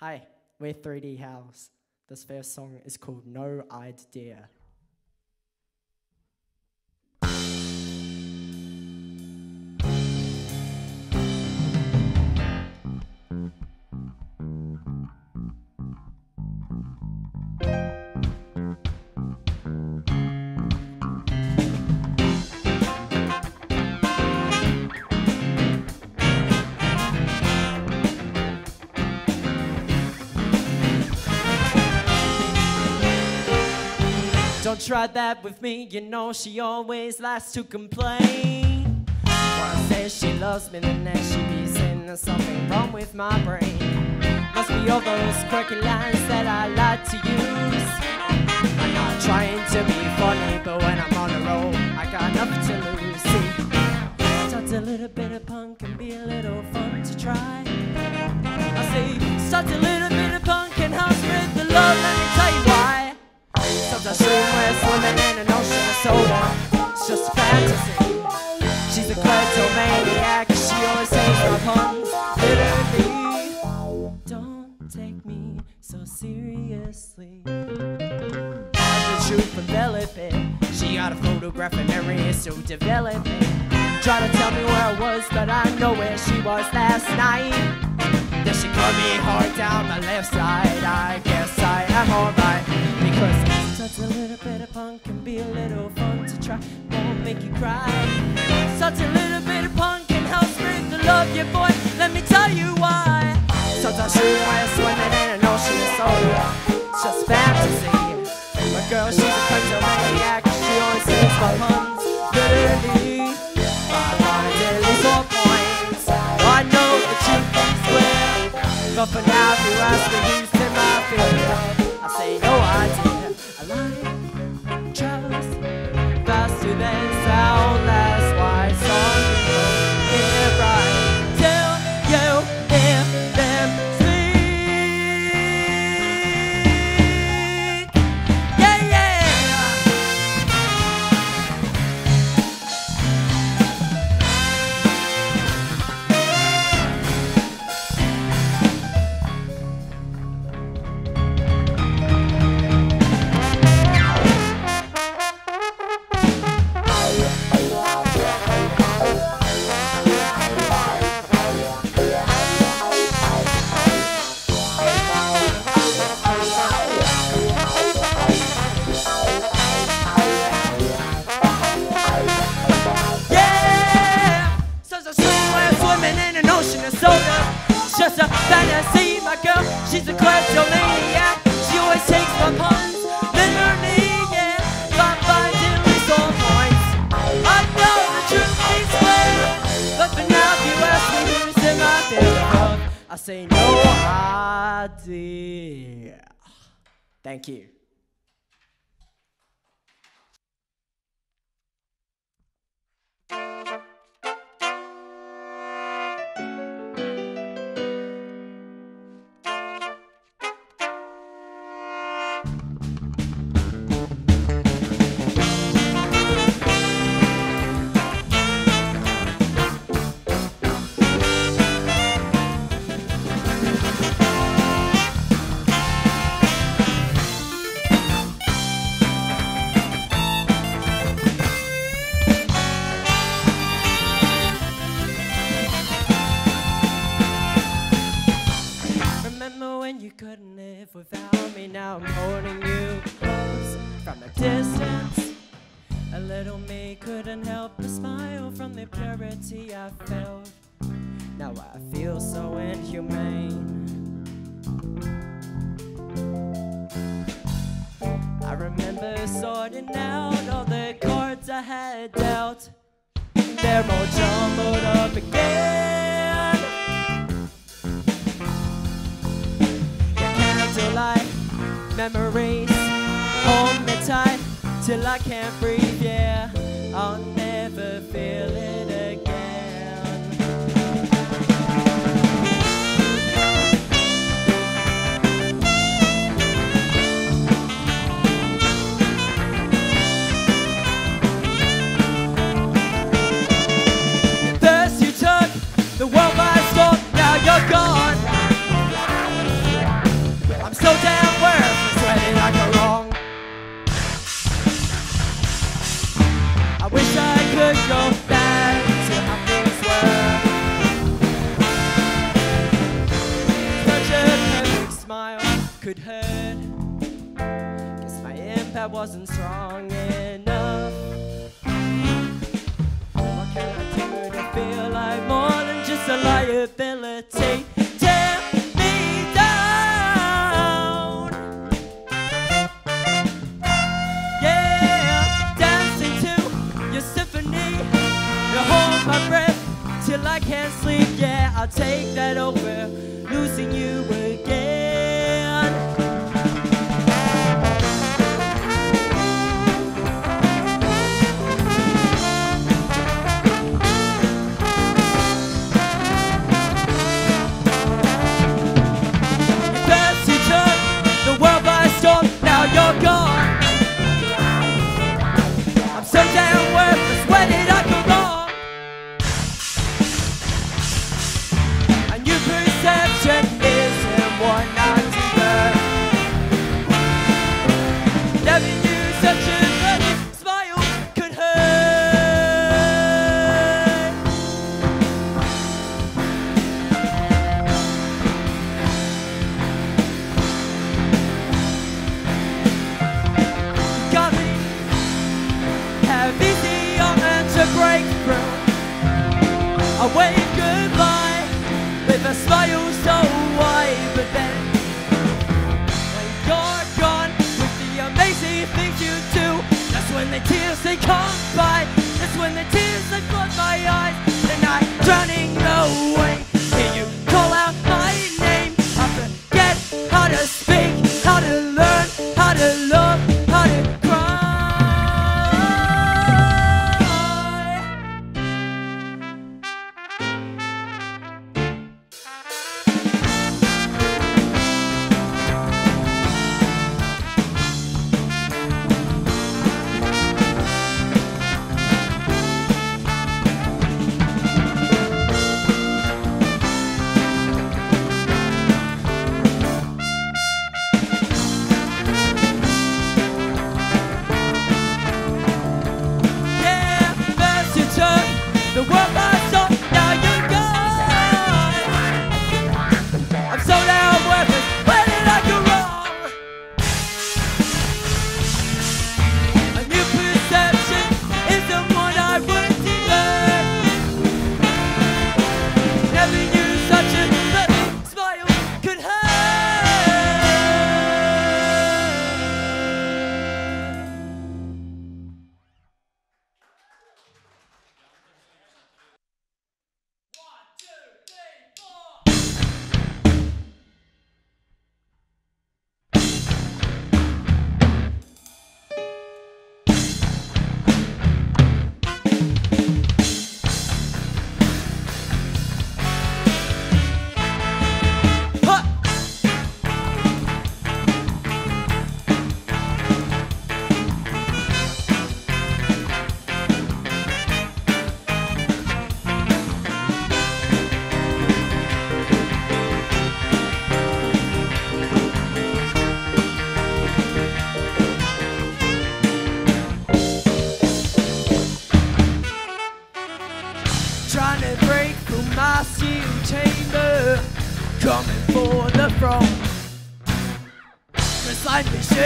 Hi, we're 3D Howls. This first song is called No Idea. Don't try that with me, you know she always likes to complain. When I say she loves me, then there she be saying there's something wrong with my brain. Must be all those quirky lines that I like to use. I'm not trying to be funny, but when I'm on the road, I got nothing to lose. See, starts a little bit of punk and be a little fun to try. I say, starts a Sometimes swimwear, swimming in an ocean of soda. It's just a fantasy. She's a kleptomaniac. She always takes my puns literally. Don't take me so seriously. I'm the truth enveloping. She got a photograph and memory is so developing. Try to tell me where I was, but I know where she was last night. Then she cut me hard down my left side. I guess I am alright because such a little bit of punk can be a little fun to try. Won't make you cry. Such a little bit of punk can help spread the love you boy. Let me tell you why. Sometimes you are swimming in an ocean of soda. It's just fantasy. My girl, she's a kleptomaniac. She always says my puns literally. My mind points. I know the truth is clear. But for now, if you ask me It's just a fantasy, my girl. She's a kleptomaniac. She always takes my puns. Points. I know the truth is. But now, if you ask me who's in my I say no idea. Thank you. Remember from a distance. A little me couldn't help but smile from the purity I felt. Now I feel so inhumane. I remember sorting out all the cards I had dealt. They're all jumbled up again. Your candlelight memories hold me tight till I can't breathe. Yeah, I'll never feel it again. could hurt. Guess my impact wasn't strong enough. What can I do to feel like more than just a liability? till I can't sleep. Yeah, I'll take that over, losing you again.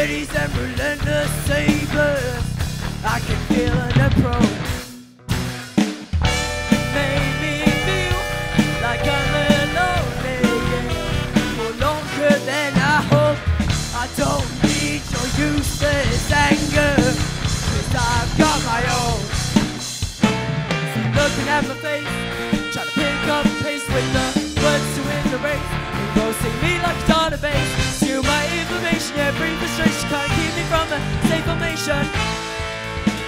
ladies and relentless presentation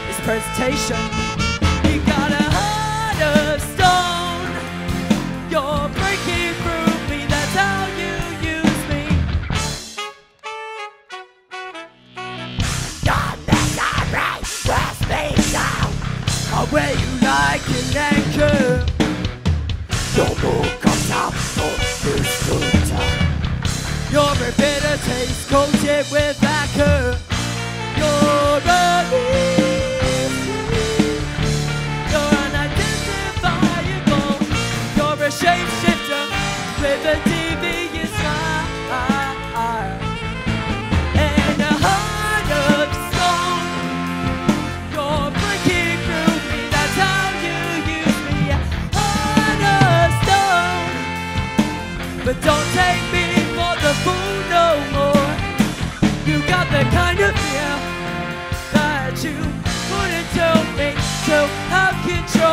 is presentation. You got a heart of stone. You're breaking through me. That's how you use me. Don't make right with me now. Or wear you like an anchor. Your book comes out so Your bitter taste coated with take me for the fool no more. You got the kind of fear that you put into me, so how can you?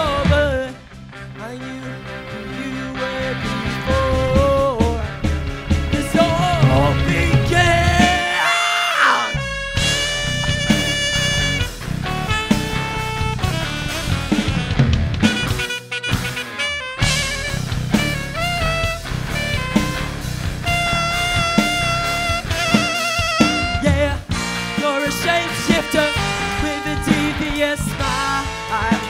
shapeshifter with a devious smile.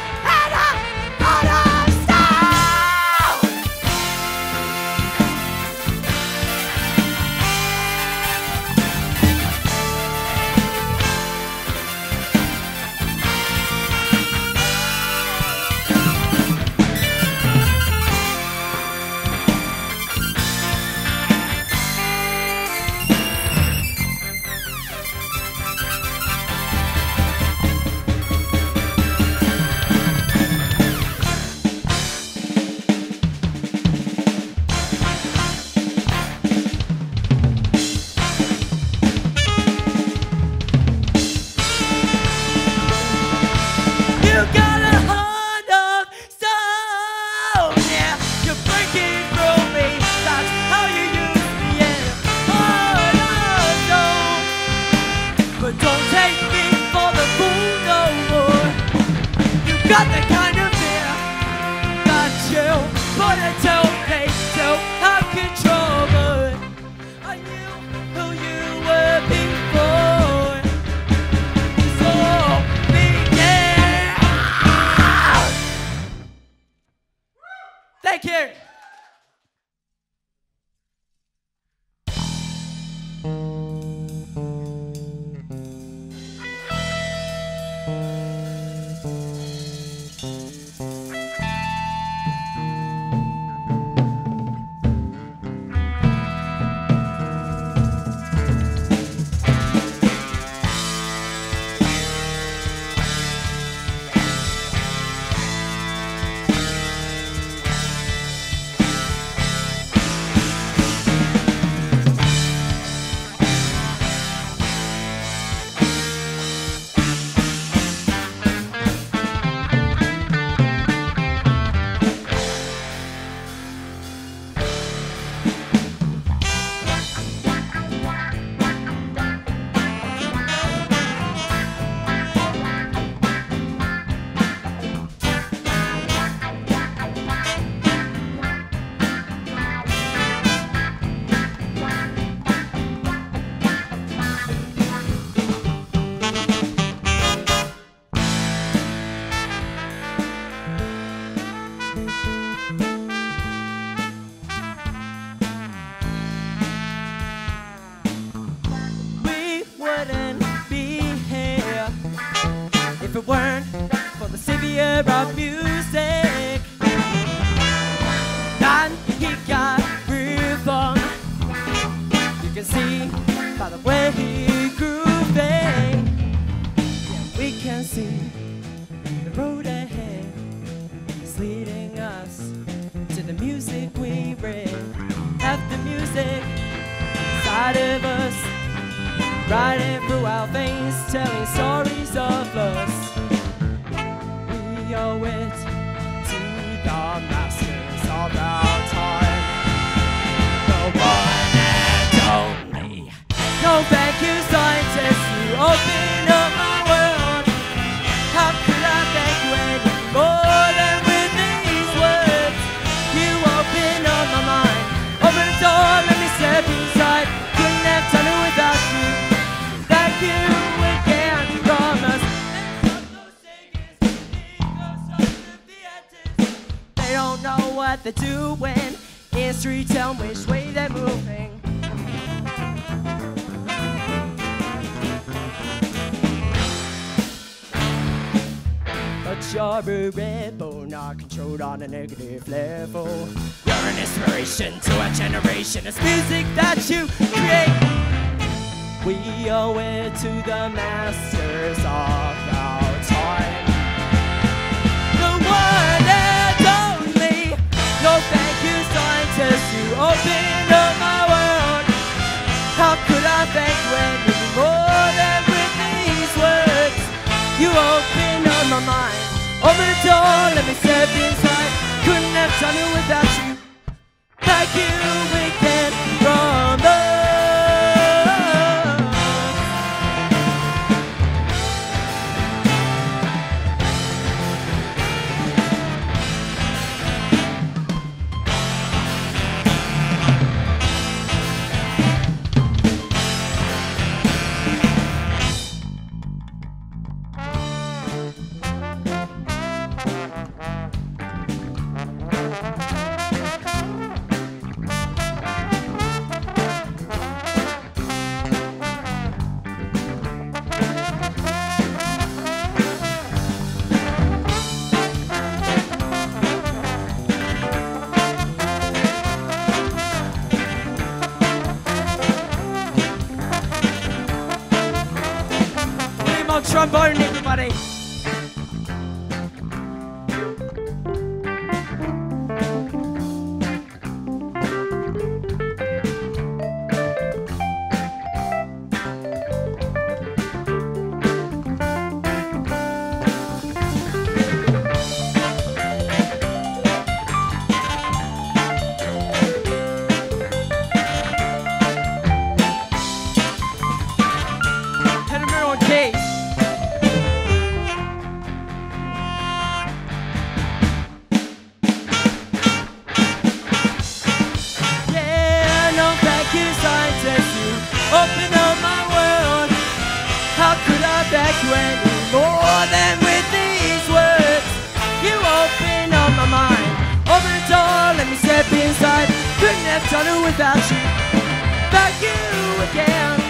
a red not controlled on a negative level. You're an inspiration to a generation. It's music that you create. We owe it to the masters of our time. The one and only. No thank you, scientists. You opened up my world. How could I thank when more than with these words? You opened up my mind. Open the door, let me step inside. Couldn't have done it without you. Thank you. everybody. have done it without you, without you again.